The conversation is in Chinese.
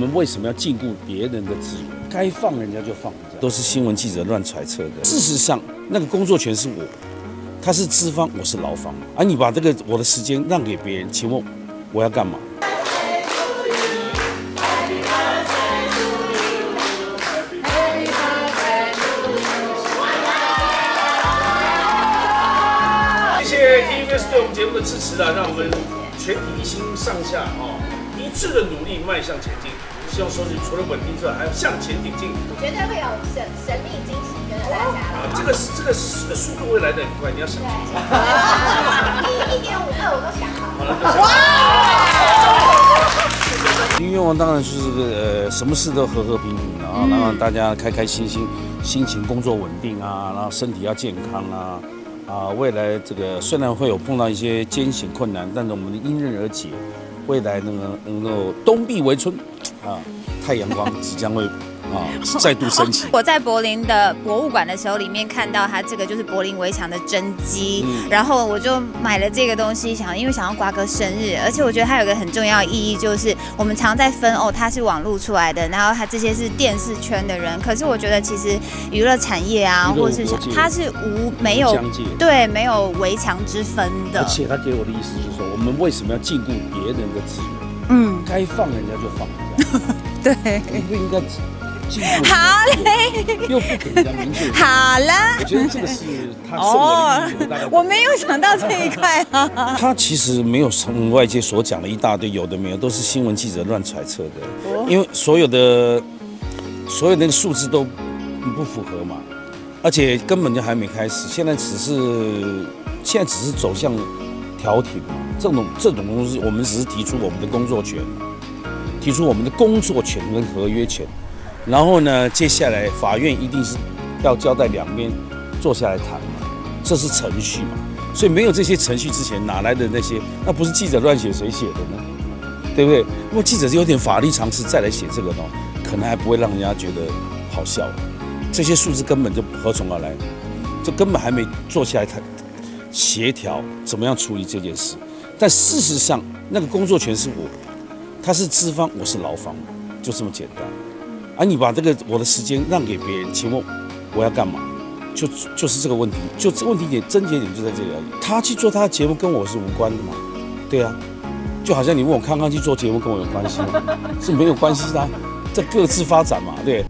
们为什么要禁锢别人的自由？该放人家就放人家，都是新闻记者乱揣测的。事实上，那个工作权是我，他是资方，我是劳方，而你把这个我的时间让给别人，请问我要干嘛？谢谢 TVS 对我们节目的支持啊，让我们全体一心上下哦，一致的努力迈向前进。希望收视除了稳定之外，还要向前挺进。我绝对会有神神秘惊喜跟着大家。啊，这个这个速度会来的很快，你要想清楚。一一点五二我都想好了。因愿望当然就是个呃，什么事都和和平平的啊，然后大家开开心心，心情工作稳定啊，然后身体要健康啊，啊，未来这个虽然会有碰到一些艰险困难，但是我们迎刃而解，未来能够能够冬必为春，啊，太阳光即将会啊再度升起。我在柏林的博物馆的时候，里面看到它这个就是柏林围墙的真迹，然后我就买了这个东西，想因为想要瓜哥生日，而且我觉得它有个很重要的意义，就是我们常在分哦，它是网络出来的，然后它这些是电视圈的人，可是我觉得其实娱乐产业啊，或者是它是无没有对没有围墙之分的。而且他给我的意思就是说，我们为什么要禁锢别人的自由？嗯，该放人家就放。对，你不应该。好嘞，又不给人家。好了，我觉得这个是他送我的我没有想到这一块啊。他其实没有从外界所讲的一大堆有的没有，都是新闻记者乱揣测的。因为所有的所有那个数字都不符合嘛，而且根本就还没开始，现在只是现在只是走向调停嘛。这种这种东西，我们只是提出我们的工作权，提出我们的工作权跟合约权。然后呢，接下来法院一定是要交代两边坐下来谈嘛，这是程序嘛。所以没有这些程序之前，哪来的那些？那不是记者乱写谁写的呢？对不对？如果记者是有点法律常识再来写这个呢，可能还不会让人家觉得好笑。这些数字根本就何从而来？这根本还没坐下来谈协调怎么样处理这件事。但事实上，那个工作权是我，他是资方，我是劳方，就这么简单。而你把这个我的时间让给别人，请问我要干嘛？就就是这个问题，就这问题点症结点就在这里而已。他去做他的节目跟我是无关的嘛？对啊，就好像你问我康康去做节目跟我有关系吗？是没有关系的，这各自发展嘛，对。